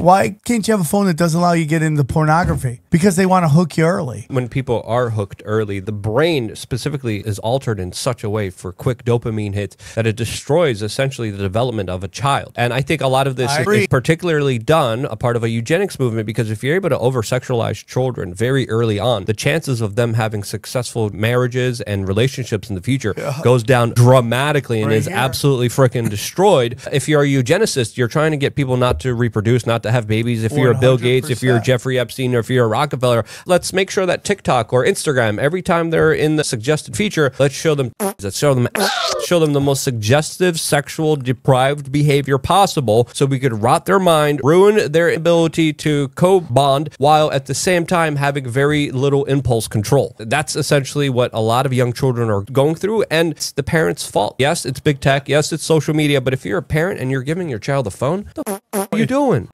Why can't you have a phone that doesn't allow you to get into pornography? Because they want to hook you early. when people are hooked early, the brain specifically is altered in such a way for quick dopamine hits that it destroys essentially the development of a child. And I think a lot of this I is particularly done a part of a eugenics movement because if you're able to over sexualize children very early on, the chances of them having successful marriages and relationships in the future goes down dramatically and Right is here. absolutely freaking destroyed. If you're a eugenicist, you're trying to get people not to reproduce, not to have babies. If you're a Bill Gates, if you're a Jeffrey Epstein, or if you're a Rockefeller, let's make sure that TikTok or Instagram, every time they're in the suggested feature, let's show them, let's show them, show them the most suggestive sexual deprived behavior possible, so we could rot their mind, ruin their ability to co-bond, while at the same time having very little impulse control. That's essentially what a lot of young children are going through, and it's the parents' fault. Yes, it's big tech. Yes, it's social media. But if you're a parent and you're giving your child a phone, the f- are you doing?